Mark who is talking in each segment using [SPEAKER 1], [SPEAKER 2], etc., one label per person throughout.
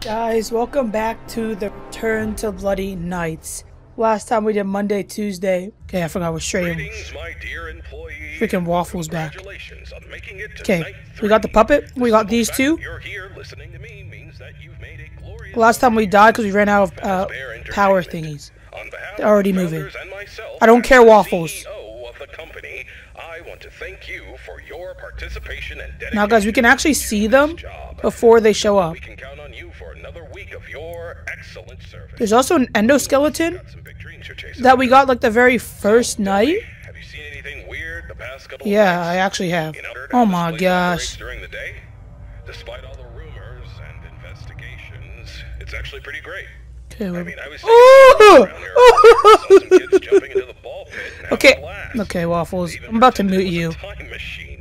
[SPEAKER 1] Guys, welcome back to the Return to Bloody Nights. Last time we did Monday, Tuesday. Okay, I forgot what straight.
[SPEAKER 2] Greetings, my dear employee.
[SPEAKER 1] Freaking waffles back.
[SPEAKER 2] On making it to
[SPEAKER 1] Okay, we got the puppet. We got these two.
[SPEAKER 2] You're here listening to me means that you've made a glorious
[SPEAKER 1] Last time we died because we ran out of uh, power thingies. They're already moving. I don't care waffles.
[SPEAKER 2] CEO of the company, I want to thank you for your participation and dedication.
[SPEAKER 1] Now, guys, we can actually see them before they show up.
[SPEAKER 2] We can count on you for another week of your excellent service.
[SPEAKER 1] There's also an endoskeleton
[SPEAKER 2] Got some big dreams you're chasing
[SPEAKER 1] that we got like the very first night.
[SPEAKER 2] Have you seen anything weird the past couple
[SPEAKER 1] Yeah, I actually have.
[SPEAKER 2] You know, heard
[SPEAKER 1] Oh my gosh.
[SPEAKER 2] During the day, despite all the rumors and investigations, it's actually pretty great.
[SPEAKER 1] Okay,
[SPEAKER 2] I mean, I was oh! here, saw some kids jumping into the ball pit and having a
[SPEAKER 1] Okay, okay, Waffles. I'm about to mute you.
[SPEAKER 2] machine.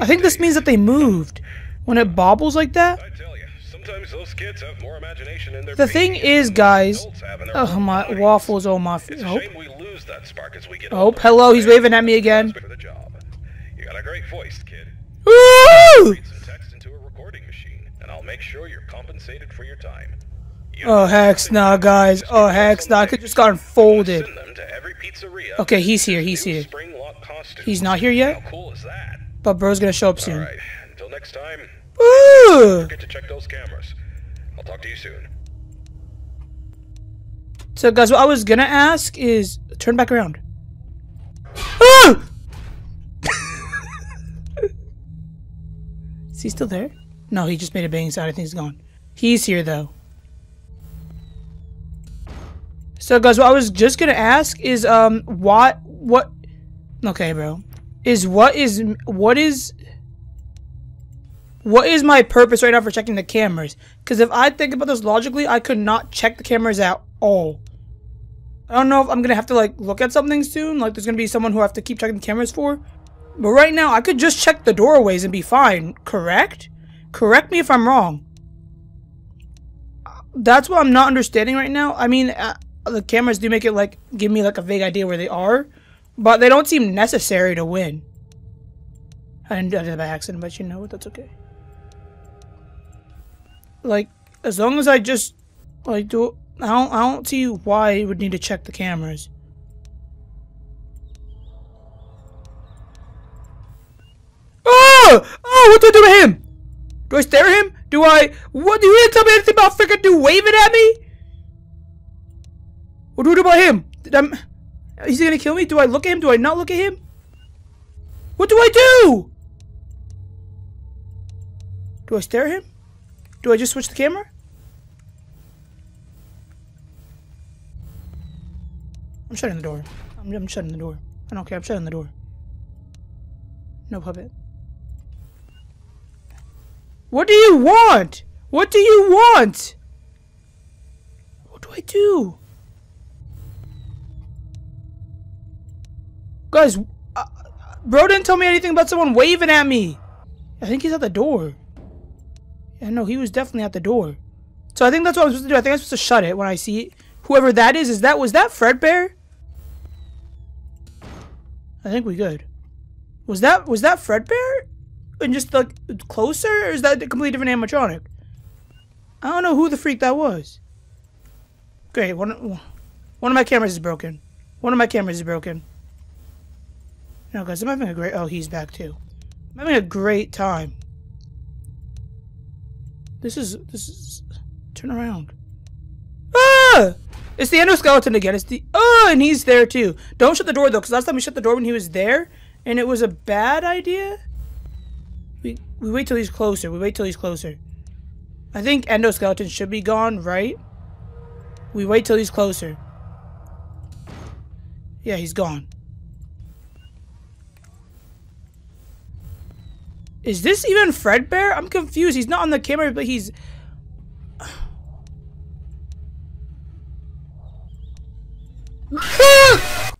[SPEAKER 1] I think this means that they moved. When it bobbles like that.
[SPEAKER 2] days, I tell you, sometimes those kids have more imagination in their
[SPEAKER 1] The thing is, guys.
[SPEAKER 2] adults have in their
[SPEAKER 1] Oh my waffles! Oh my. Oh,
[SPEAKER 2] we lose that spark as we get
[SPEAKER 1] oh hello. He's waving at me again.
[SPEAKER 2] You got a great voice, kid.
[SPEAKER 1] Woo!
[SPEAKER 2] Text into a recording machine, and I'll make sure you're compensated for your time. You
[SPEAKER 1] Oh,
[SPEAKER 2] oh
[SPEAKER 1] heck, nah, guys. Oh
[SPEAKER 2] some
[SPEAKER 1] nah. I could just gotten folded.
[SPEAKER 2] Send them to every pizzeria
[SPEAKER 1] Okay, he's here, he's here.
[SPEAKER 2] spring lock costume.
[SPEAKER 1] He's not here yet,
[SPEAKER 2] How cool is that?
[SPEAKER 1] but bro's gonna show up soon.
[SPEAKER 2] right. Until next time,
[SPEAKER 1] Woo!
[SPEAKER 2] get to check those cameras. I'll talk to you soon.
[SPEAKER 1] So guys, what I was gonna ask is turn back around. Ah! is he still there? No, he just made a banging sound. I think he's gone. He's here though. So guys, what I was just gonna ask is um what what okay bro is what is what is what is my purpose right now for checking the cameras? Because if I think about this logically, I could not check the cameras at all. I don't know if I'm gonna have to like look at something soon. Like there's gonna be someone who I have to keep checking the cameras for. But right now, I could just check the doorways and be fine. Correct? Correct me if I'm wrong. That's what I'm not understanding right now. I mean, uh, the cameras do make it like give me like a vague idea where they are, but they don't seem necessary to win. I didn't do that by accident, but you know what? That's okay. Like as long as I just like do, I don't I don't see why you would need to check the cameras. Oh! Oh! What do I do to him? Do I stare at him? Do I? What do you didn't tell me anything about freaking do waving at me? What do I do about him? Did I'm, is he gonna kill me? Do I look at him? Do I not look at him? What do I do? Do I stare at him? Do I just switch the camera? I'm shutting the door. I'm, I'm shutting the door. I don't care. I'm shutting the door. No puppet. What do you want? What do you want? What do I do? Guys, uh, bro didn't tell me anything about someone waving at me. I think he's at the door. Yeah, no, he was definitely at the door. So I think that's what I'm supposed to do. I think I'm supposed to shut it when I see it. Whoever that is, is that was that Fredbear? I think we good. Was that was that Fredbear? And just like closer, or is that a completely different animatronic? I don't know who the freak that was. Great, one one of my cameras is broken. One of my cameras is broken. Guys, I'm having a great. Oh, he's back too. I'm having a great time. This is this is. Turn around. Ah! It's the endoskeleton again. It's the oh, and he's there too. Don't shut the door though, because last time we shut the door when he was there, and it was a bad idea. We we wait till he's closer. We wait till he's closer. I think endoskeleton should be gone, right? We wait till he's closer. Yeah, he's gone. Is this even Fredbear? I'm confused. He's not on the camera, but he's.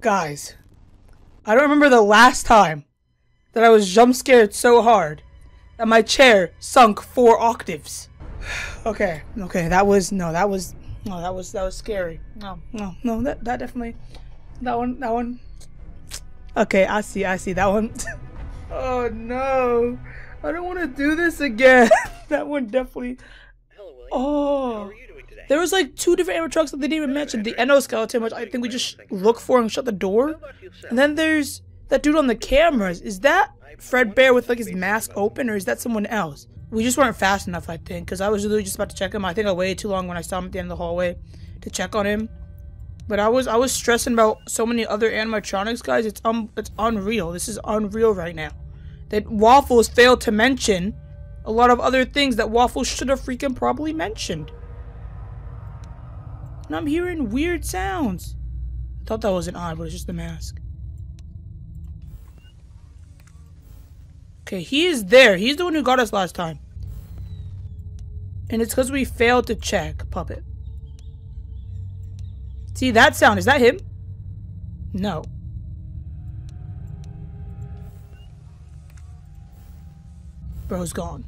[SPEAKER 1] Guys, I don't remember the last time that I was jump scared so hard that my chair sunk four octaves. okay, okay, that was no, that was no, that was that was scary. No, no, no, that that definitely, that one, that one. Okay, I see, I see that one. oh no. I don't want to do this again. that one definitely.
[SPEAKER 3] Hello, William.
[SPEAKER 1] Oh.
[SPEAKER 3] How are you doing today?
[SPEAKER 1] There was like two different animatronics that they didn't even mention. The endoskeleton, which I think we just look for and shut the door. And then there's that dude on the cameras. Is that Fredbear with like his mask open, or is that someone else? We just weren't fast enough, I think, because I was literally just about to check him. I think I waited too long when I saw him at the end of the hallway to check on him. But I was I was stressing about so many other animatronics, guys. It's um it's unreal. This is unreal right now. That Waffles failed to mention a lot of other things that Waffles should have freaking probably mentioned. And I'm hearing weird sounds. I thought that was an eye, but it's just the mask. Okay, he is there. He's the one who got us last time. And it's because we failed to check, puppet. See that sound? Is that him? No. Bro's gone.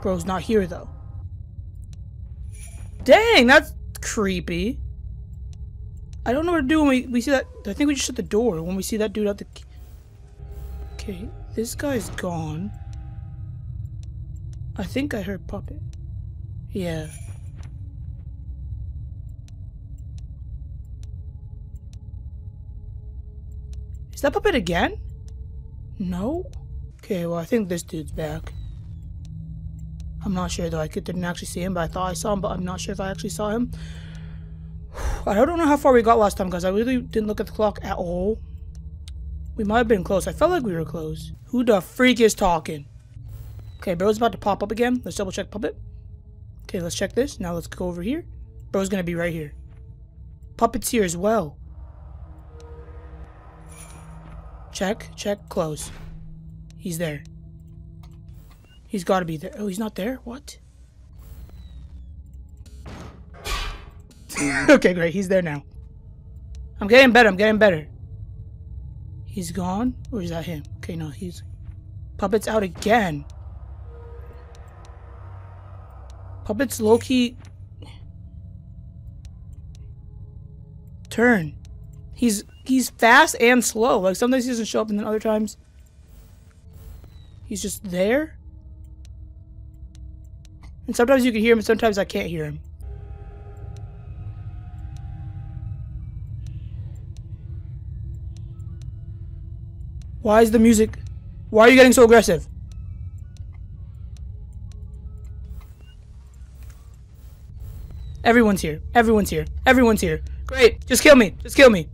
[SPEAKER 1] Bro's not here though. Dang, that's creepy. I don't know what to do when we, we see that. I think we just shut the door when we see that dude out the. Okay, this guy's gone. I think I heard Puppet. Yeah. Is that Puppet again? No? Okay, well, I think this dude's back. I'm not sure though. I didn't actually see him, but I thought I saw him, but I'm not sure if I actually saw him. I don't know how far we got last time, guys. I really didn't look at the clock at all. We might have been close. I felt like we were close. Who the freak is talking? Okay, bro's about to pop up again. Let's double check puppet. Okay, let's check this. Now let's go over here. Bro's gonna be right here. Puppet's here as well. Check, check, close. He's there. He's gotta be there. Oh, he's not there? What? okay, great. He's there now. I'm getting better. I'm getting better. He's gone? Or is that him? Okay, no, he's... Puppet's out again. Puppet's low-key... Turn. He's he's fast and slow. Like, sometimes he doesn't show up, and then other times... He's just there? And sometimes you can hear him, and sometimes I can't hear him. Why is the music... Why are you getting so aggressive? Everyone's here. Everyone's here. Everyone's here. Great. Just kill me. Just kill me.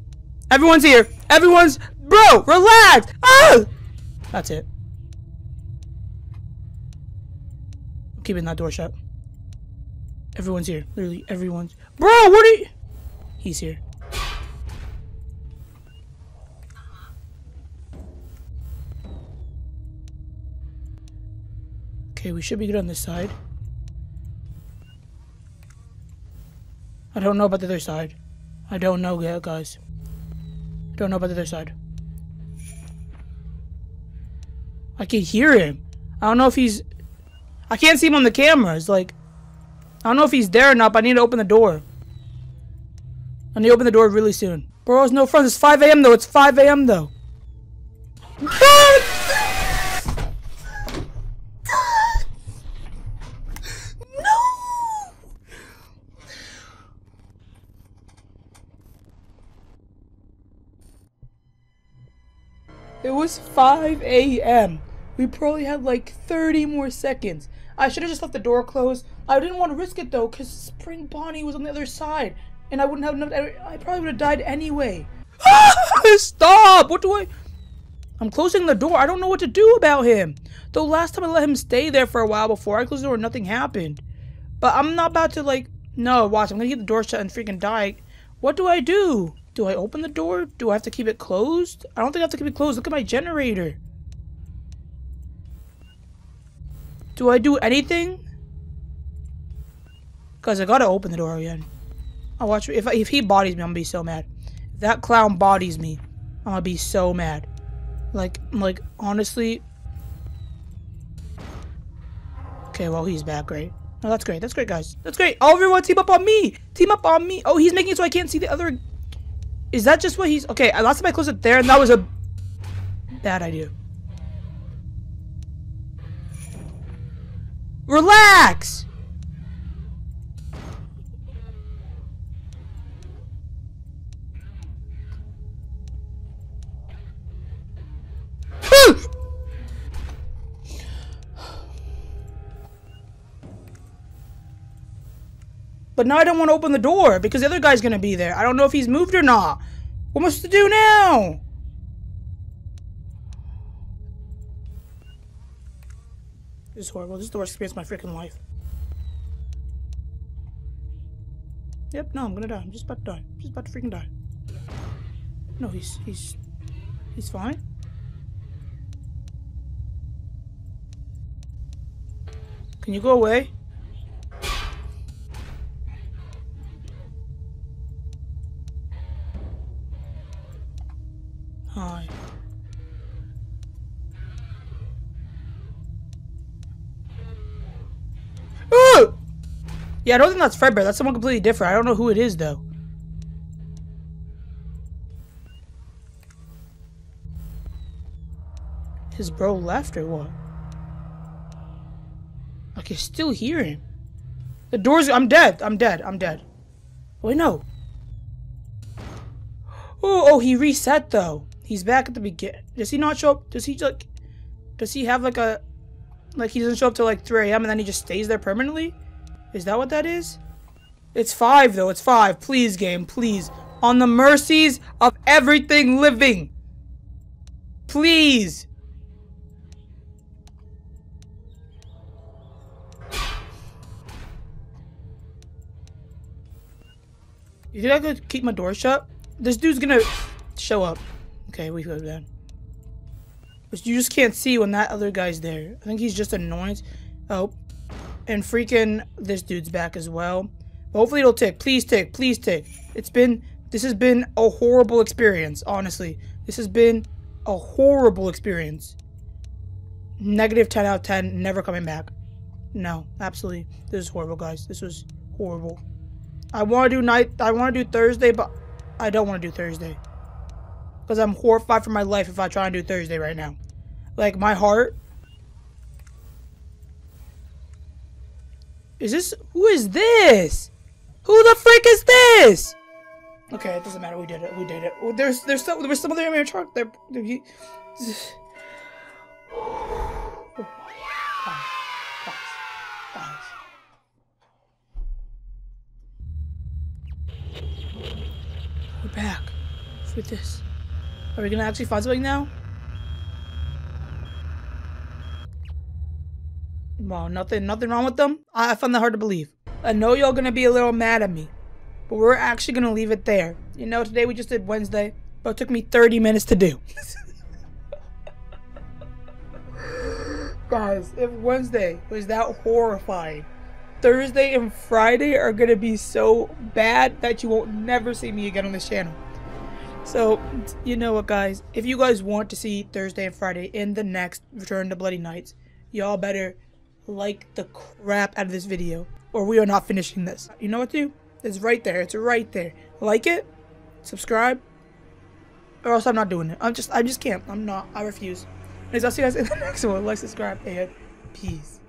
[SPEAKER 1] Everyone's here. Everyone's... Bro, relax! Ah! That's it. I'm keeping that door shut. Everyone's here. Literally, everyone's... Bro, what are you... He's here. Okay, we should be good on this side. I don't know about the other side. I don't know yet, guys. I don't know about the other side. I can hear him. I don't know if he's... I can't see him on the cameras. Like, I don't know if he's there or not, but I need to open the door. I need to open the door really soon. Bro, it's no fun. It's 5 a.m. though. It's 5 a.m. though. It was 5 a.m. We probably had like 30 more seconds. I should have just left the door closed. I didn't want to risk it though, because Spring Bonnie was on the other side. And I wouldn't have enough. I probably would have died anyway. Stop! What do I. I'm closing the door. I don't know what to do about him. Though last time I let him stay there for a while before I closed the door, nothing happened. But I'm not about to, like. No, watch. I'm gonna keep the door shut and freaking die. What do I do? Do I open the door? Do I have to keep it closed? I don't think I have to keep it closed. Look at my generator. Do I do anything? Cause I gotta open the door again. I'll watch if if he bodies me, I'm gonna be so mad. If that clown bodies me, I'm gonna be so mad. Like like honestly. Okay, well he's back, great. Oh, that's great. That's great, guys. That's great. Oh, everyone team up on me. Team up on me. Oh, he's making it so I can't see the other Is that just what he's... Okay, I I closed it there, and that was a bad idea. Relax! But now I don't want to open the door because the other guy's going to be there. I don't know if he's moved or not. What am I supposed to do now? This is horrible. This is the worst experience of my freaking life. Yep, no, I'm gonna die. I'm just about to die. I'm just about to freaking die. No, he's he's he's fine. Can you go away? Hi. Ooh! Yeah, I don't think that's Fredbear. That's someone completely different. I don't know who it is, though. His bro left or what? I can still hear him. The door's- I'm dead. I'm dead. I'm dead. Wait, no. Oh, oh, he reset, though. He's back at the beginning. Does he not show up? Does he, like... Does he have, like, a... Like, he doesn't show up till, like, 3 a.m. and then he just stays there permanently? Is that what that is? It's 5, though. It's 5. Please, game. Please. On the mercies of everything living. Please. You think I could keep my door shut? This dude's gonna show up. Okay, we go then. But you just can't see when that other guy's there. I think he's just annoyed. Oh. And freaking this dude's back as well. Hopefully it'll tick. Please tick. Please tick. It's been... This has been a horrible experience, honestly. This has been a horrible experience. Negative 10 out of 10. Never coming back. No, absolutely. This is horrible, guys. This was horrible. I want to do night. I want to do Thursday, but I don't want to do Thursday. Because I'm horrified for my life if I try and do Thursday right now. Like, my heart. Is this. Who is this? Who the freak is this? Okay, it doesn't matter. We did it. We did it. There's there's some, there was some other animatronic. There. there he, oh. We're back. For this. Are we gonna actually find something now? Well, nothing nothing wrong with them? I, I found that hard to believe. I know y'all gonna be a little mad at me. But we're actually gonna leave it there. You know, today we just did Wednesday, but it took me 30 minutes to do. Guys, if Wednesday was that horrifying, Thursday and Friday are gonna be so bad that you won't never see me again on this channel. So, you know what, guys? If you guys want to see Thursday and Friday in the next Return to Bloody Nights, y'all better like the crap out of this video, or we are not finishing this. You know what to do? It's right there. It's right there. Like it, subscribe, or else I'm not doing it. I'm just, I just can't. I'm not. I refuse. Anyways, I'll see you guys in the next one. Like, subscribe, and peace.